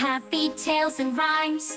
Happy tales and rhymes.